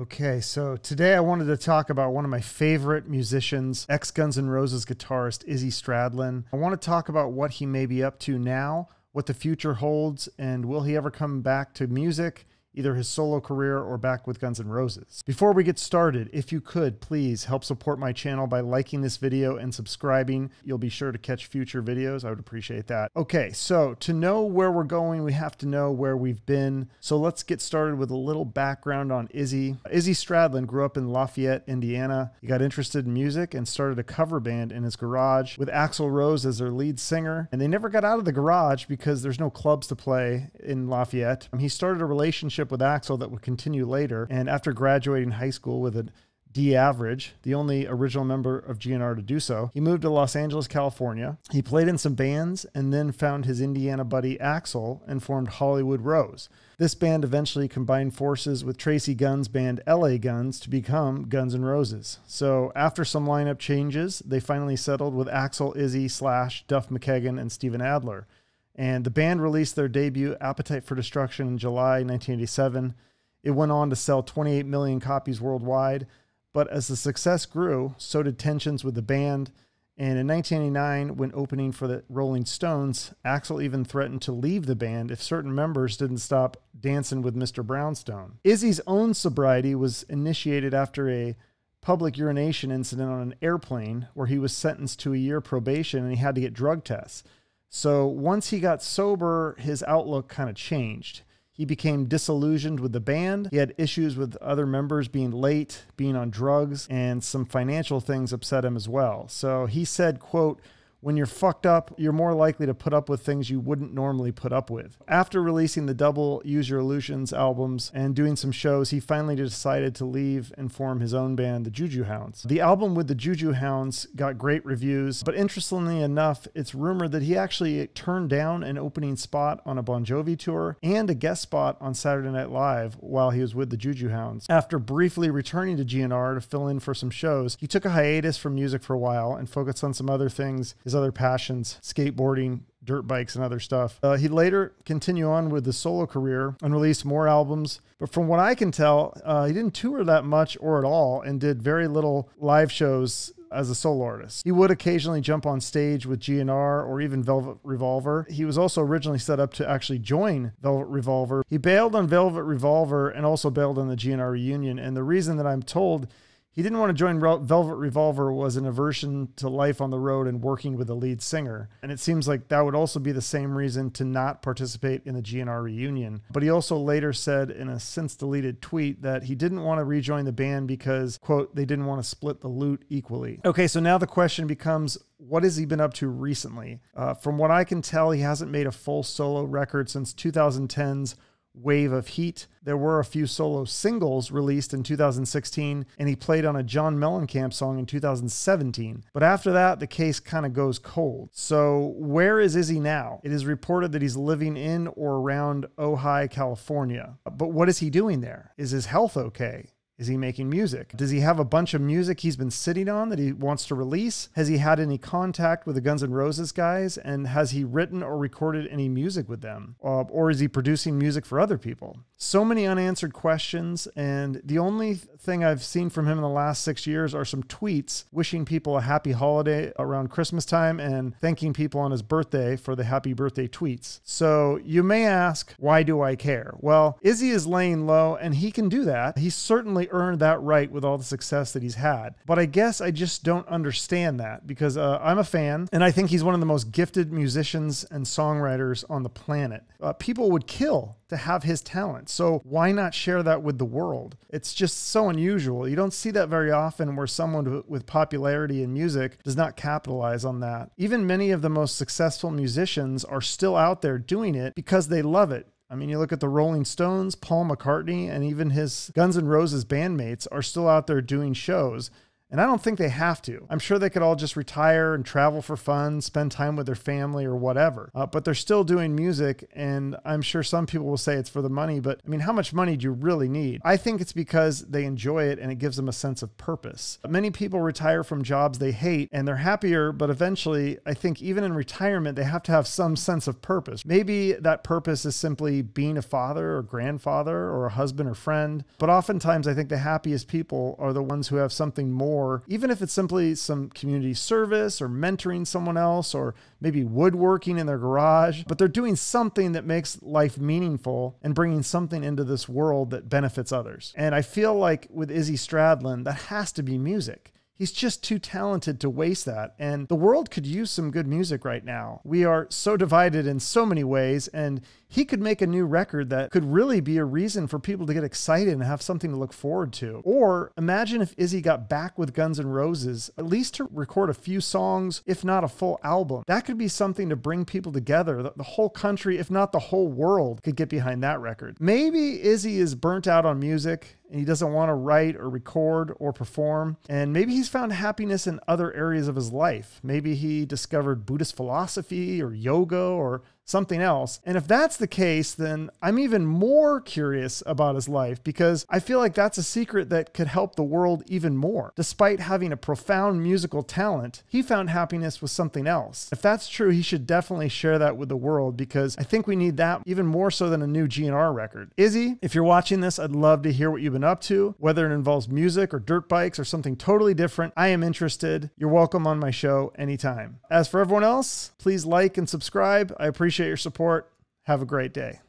Okay, so today I wanted to talk about one of my favorite musicians, ex Guns N' Roses guitarist Izzy Stradlin. I want to talk about what he may be up to now, what the future holds, and will he ever come back to music? Either his solo career or back with Guns N' Roses. Before we get started, if you could, please help support my channel by liking this video and subscribing. You'll be sure to catch future videos. I would appreciate that. Okay, so to know where we're going, we have to know where we've been. So let's get started with a little background on Izzy. Izzy Stradlin grew up in Lafayette, Indiana. He got interested in music and started a cover band in his garage with Axl Rose as their lead singer. And they never got out of the garage because there's no clubs to play in Lafayette. Um, he started a relationship with Axl that would continue later. And after graduating high school with a D average, the only original member of GNR to do so. He moved to Los Angeles, California. He played in some bands and then found his Indiana buddy Axl and formed Hollywood Rose. This band eventually combined forces with Tracii Guns' band LA Guns to become Guns N' Roses. So after some lineup changes, they finally settled with Axl Izzy, Slash, Duff McKagan, and Steven Adler. And the band released their debut, Appetite for Destruction, in July 1987. It went on to sell 28 million copies worldwide. But as the success grew, so did tensions with the band. And in 1989, when opening for the Rolling Stones, Axl even threatened to leave the band if certain members didn't stop dancing with Mr. Brownstone. Izzy's own sobriety was initiated after a public urination incident on an airplane where he was sentenced to a year probation and he had to get drug tests. So once he got sober, his outlook kind of changed. He became disillusioned with the band. He had issues with other members being late, being on drugs, and some financial things upset him as well. So he said, quote, when you're fucked up, you're more likely to put up with things you wouldn't normally put up with. After releasing the double Use Your Illusions albums and doing some shows, he finally decided to leave and form his own band, the Juju Hounds. The album with the Juju Hounds got great reviews, but interestingly enough, it's rumored that he actually turned down an opening spot on a Bon Jovi tour and a guest spot on Saturday Night Live while he was with the Juju Hounds. After briefly returning to GNR to fill in for some shows, he took a hiatus from music for a while and focused on some other things other passions, skateboarding, dirt bikes, and other stuff. Uh, he'd later continue on with the solo career and release more albums. But from what I can tell, uh, he didn't tour that much or at all and did very little live shows as a solo artist. He would occasionally jump on stage with GNR or even Velvet Revolver. He was also originally set up to actually join Velvet Revolver. He bailed on Velvet Revolver and also bailed on the GNR reunion. And the reason that I'm told he didn't want to join Velvet Revolver was an aversion to life on the road and working with the lead singer. And it seems like that would also be the same reason to not participate in the GNR reunion. But he also later said in a since deleted tweet that he didn't want to rejoin the band because, quote, they didn't want to split the loot equally. Okay, so now the question becomes what has he been up to recently? Uh, from what I can tell, he hasn't made a full solo record since 2010's wave of heat. There were a few solo singles released in 2016, and he played on a John Mellencamp song in 2017. But after that, the case kind of goes cold. So, where is Izzy now? It is reported that he's living in or around Ojai, California. But what is he doing there? Is his health okay? Is he making music? Does he have a bunch of music he's been sitting on that he wants to release? Has he had any contact with the Guns N' Roses guys? And has he written or recorded any music with them? Uh, or is he producing music for other people? So many unanswered questions. And the only thing I've seen from him in the last six years are some tweets wishing people a happy holiday around Christmas time and thanking people on his birthday for the happy birthday tweets. So you may ask, why do I care? Well, Izzy is laying low and he can do that. He certainly earned that right with all the success that he's had. But I guess I just don't understand that because uh, I'm a fan and I think he's one of the most gifted musicians and songwriters on the planet. Uh, people would kill to have his talent. So why not share that with the world? It's just so unusual. You don't see that very often where someone with popularity in music does not capitalize on that. Even many of the most successful musicians are still out there doing it because they love it I mean, you look at the Rolling Stones, Paul McCartney, and even his Guns N' Roses bandmates are still out there doing shows. And I don't think they have to. I'm sure they could all just retire and travel for fun, spend time with their family or whatever. Uh, but they're still doing music. And I'm sure some people will say it's for the money. But I mean, how much money do you really need? I think it's because they enjoy it and it gives them a sense of purpose. Many people retire from jobs they hate and they're happier, but eventually, I think even in retirement, they have to have some sense of purpose. Maybe that purpose is simply being a father or grandfather or a husband or friend. But oftentimes, I think the happiest people are the ones who have something more, even if it's simply some community service or mentoring someone else or maybe woodworking in their garage, but they're doing something that makes life meaningful and bringing something into this world that benefits others. And I feel like with Izzy Stradlin, that has to be music. He's just too talented to waste that. And the world could use some good music right now. We are so divided in so many ways, and he could make a new record that could really be a reason for people to get excited and have something to look forward to. Or imagine if Izzy got back with Guns N' Roses, at least to record a few songs, if not a full album. That could be something to bring people together. The whole country, if not the whole world, could get behind that record. Maybe Izzy is burnt out on music and he doesn't want to write or record or perform. And maybe he's found happiness in other areas of his life. Maybe he discovered Buddhist philosophy or yoga or something else. And if that's the case, then I'm even more curious about his life because I feel like that's a secret that could help the world even more. Despite having a profound musical talent, he found happiness with something else. If that's true, he should definitely share that with the world because I think we need that even more so than a new GNR record. Izzy, if you're watching this, I'd love to hear what you've been up to, whether it involves music or dirt bikes or something totally different. I am interested. You're welcome on my show anytime. As for everyone else, please like and subscribe. I appreciate your support. Have a great day.